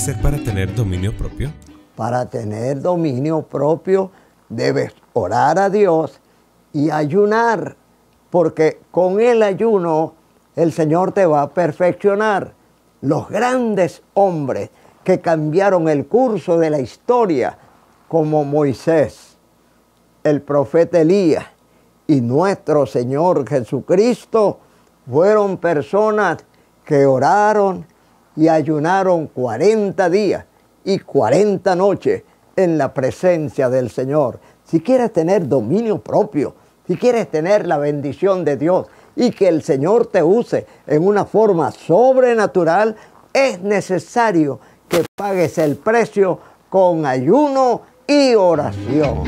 hacer para tener dominio propio? Para tener dominio propio debes orar a Dios y ayunar, porque con el ayuno el Señor te va a perfeccionar. Los grandes hombres que cambiaron el curso de la historia, como Moisés, el profeta Elías y nuestro Señor Jesucristo, fueron personas que oraron y ayunaron 40 días y 40 noches en la presencia del Señor. Si quieres tener dominio propio, si quieres tener la bendición de Dios y que el Señor te use en una forma sobrenatural, es necesario que pagues el precio con ayuno y oración.